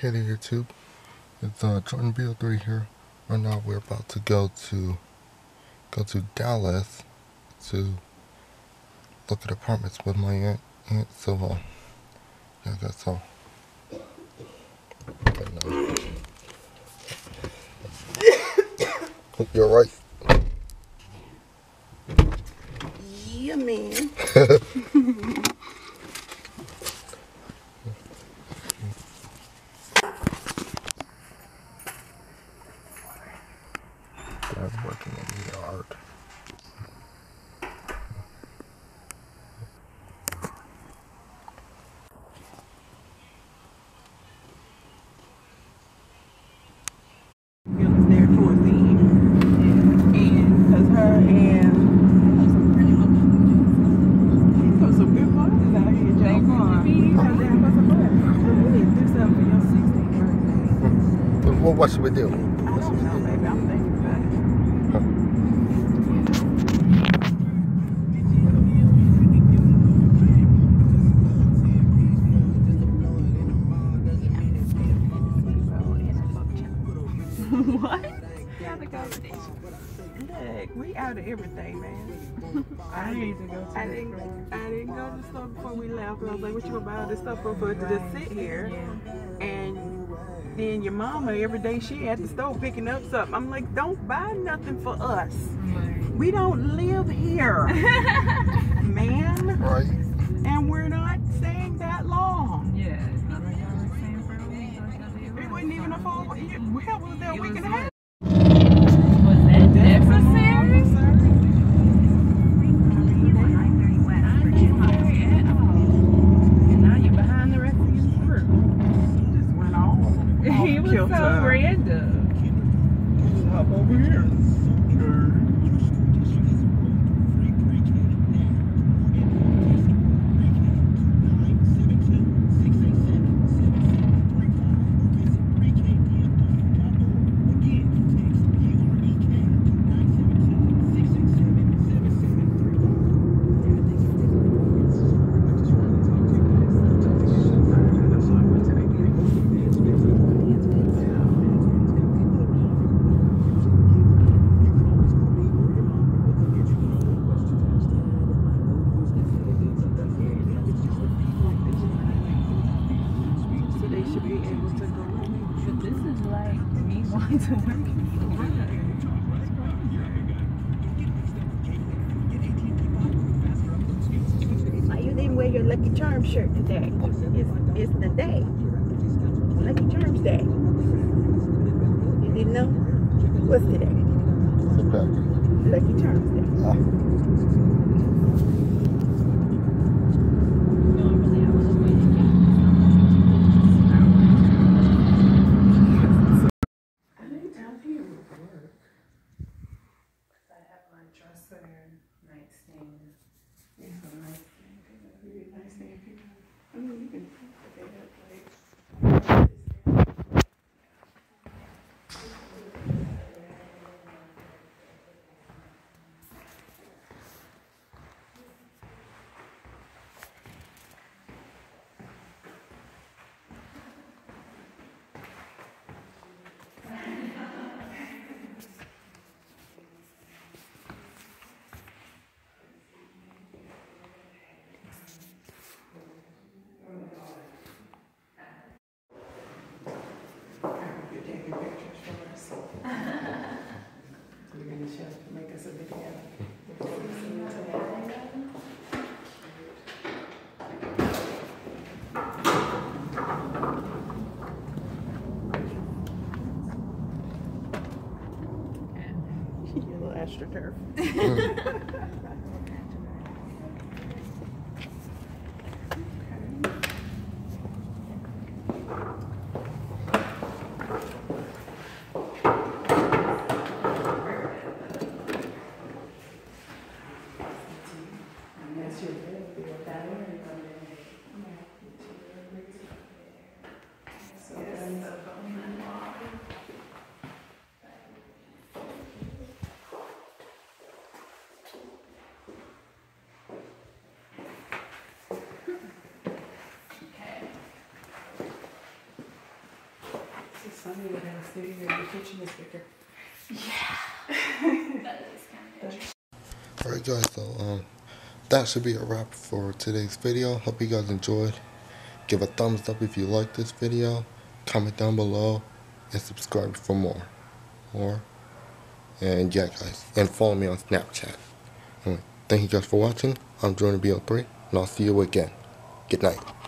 Hey there YouTube, it's uh, Jordan BO3 here. Right now we're about to go to go to Dallas to look at apartments with my aunt. aunt so uh, yeah, that's all. But, uh, hope you're right. Yeah, man. Dad's working in the yard. It was there towards the end. And because her and these are some good parties out here, Joe. Because they have some fun. We need to do something for your 16th What, should we do? What? Look, we out of everything, man. I need to go. I didn't. I didn't go to the store before we left. I was like, "What you gonna buy all this stuff for? For it to just sit here?" And then your mama every day she at the store picking up something. I'm like, "Don't buy nothing for us. We don't live here, man, Right? and we're not staying that long. Yeah, it's not like I was saying for a week. so it's gonna be It wasn't even a full. Hell, was there a It week and a half? Be able to go in. But this is like me wanting to work. Why you didn't wear your Lucky Charms shirt today? It's, it's the day. Lucky Charms Day. You didn't know? What's today? Sit back. Lucky Charms Day. Ah, Normally I would wait I think down here would work. I have my dresser and nightstand. Yeah, a nice thing. Really nice thing. I mean, you can put that up like. You're taking pictures for us. You're gonna show, make us a video. before children, you So then, the kitchen. Yeah. that is kind of interesting. All right, guys. So, um, that should be a wrap for today's video. Hope you guys enjoyed. Give a thumbs up if you like this video. Comment down below. And subscribe for more. More. And yeah guys. And follow me on Snapchat. Anyway, thank you guys for watching. I'm Jordan BO3. And I'll see you again. Good night.